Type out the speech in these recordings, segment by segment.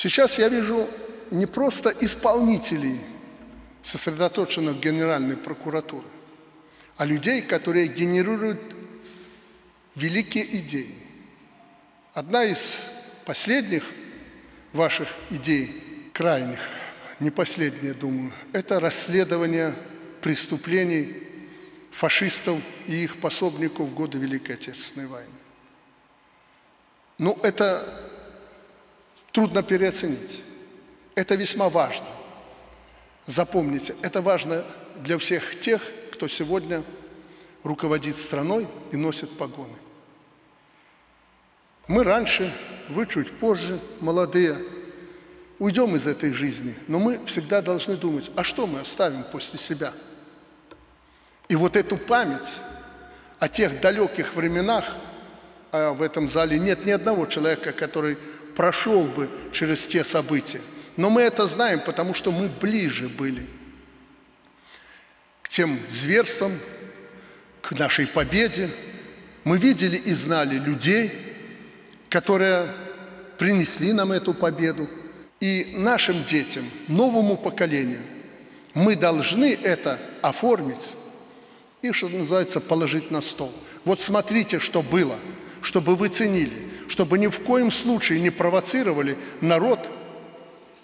Сейчас я вижу не просто исполнителей, сосредоточенных в Генеральной прокуратуре, а людей, которые генерируют великие идеи. Одна из последних ваших идей, крайних, не последняя, думаю, это расследование преступлений фашистов и их пособников в годы Великой Отечественной войны. Ну, это трудно переоценить. Это весьма важно. Запомните, это важно для всех тех, кто сегодня руководит страной и носит погоны. Мы раньше, вы чуть позже, молодые, уйдем из этой жизни, но мы всегда должны думать, а что мы оставим после себя? И вот эту память о тех далеких временах, а в этом зале нет ни одного человека, который прошел бы через те события. Но мы это знаем, потому что мы ближе были к тем зверствам, к нашей победе. Мы видели и знали людей, которые принесли нам эту победу. И нашим детям, новому поколению, мы должны это оформить и, что называется, положить на стол. Вот смотрите, что было, чтобы вы ценили, чтобы ни в коем случае не провоцировали народ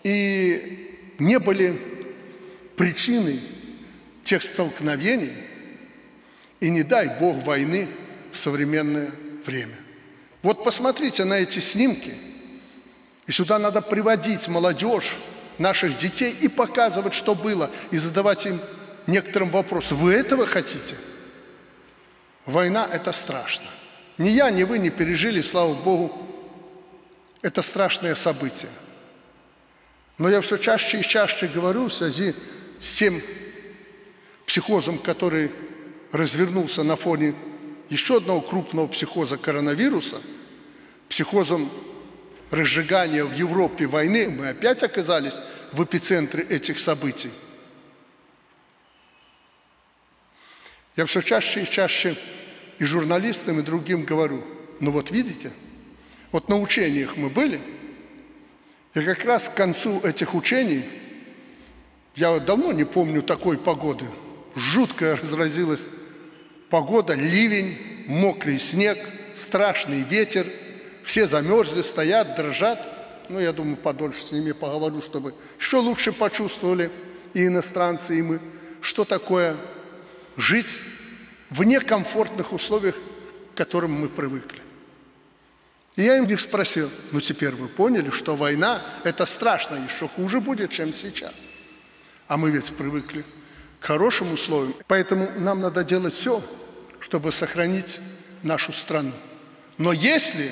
и не были причиной тех столкновений и, не дай Бог, войны в современное время. Вот посмотрите на эти снимки, и сюда надо приводить молодежь, наших детей и показывать, что было, и задавать им некоторым вопросом. Вы этого хотите? Война – это страшно. Ни я, ни вы не пережили, слава Богу, это страшное событие. Но я все чаще и чаще говорю в связи с тем психозом, который развернулся на фоне еще одного крупного психоза коронавируса – психозом разжигания в Европе войны, мы опять оказались в эпицентре этих событий. Я все чаще и чаще и журналистам, и другим говорю, ну вот видите, вот на учениях мы были, и как раз к концу этих учений, я давно не помню такой погоды, жуткая разразилась погода, ливень, мокрый снег, страшный ветер – все замерзли, стоят, дрожат. Ну, я думаю, подольше с ними поговорю, чтобы еще лучше почувствовали и иностранцы, и мы, что такое жить в некомфортных условиях, к которым мы привыкли. И я им их спросил, ну теперь вы поняли, что война – это страшно, еще хуже будет, чем сейчас. А мы ведь привыкли к хорошим условиям. Поэтому нам надо делать все, чтобы сохранить нашу страну. Но если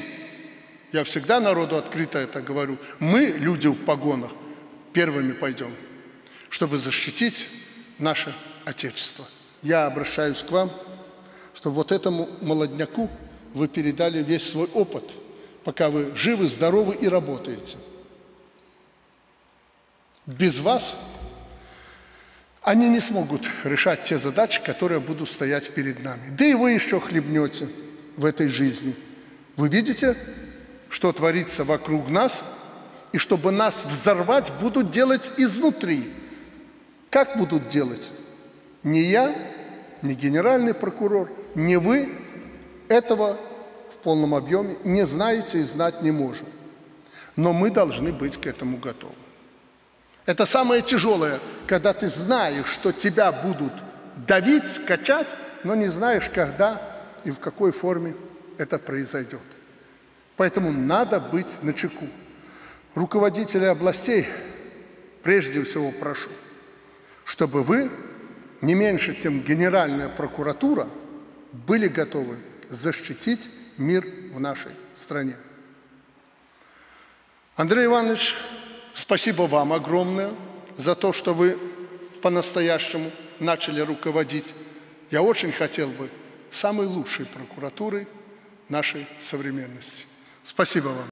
я всегда народу открыто это говорю. Мы, люди в погонах, первыми пойдем, чтобы защитить наше Отечество. Я обращаюсь к вам, чтобы вот этому молодняку вы передали весь свой опыт, пока вы живы, здоровы и работаете. Без вас они не смогут решать те задачи, которые будут стоять перед нами. Да и вы еще хлебнете в этой жизни. Вы видите, что творится вокруг нас, и чтобы нас взорвать, будут делать изнутри. Как будут делать? Не я, не генеральный прокурор, не вы этого в полном объеме не знаете и знать не можем. Но мы должны быть к этому готовы. Это самое тяжелое, когда ты знаешь, что тебя будут давить, качать, но не знаешь, когда и в какой форме это произойдет. Поэтому надо быть начеку. Руководители областей, прежде всего прошу, чтобы вы, не меньше, чем Генеральная прокуратура, были готовы защитить мир в нашей стране. Андрей Иванович, спасибо вам огромное за то, что вы по-настоящему начали руководить. Я очень хотел бы самой лучшей прокуратурой нашей современности. Спасибо вам.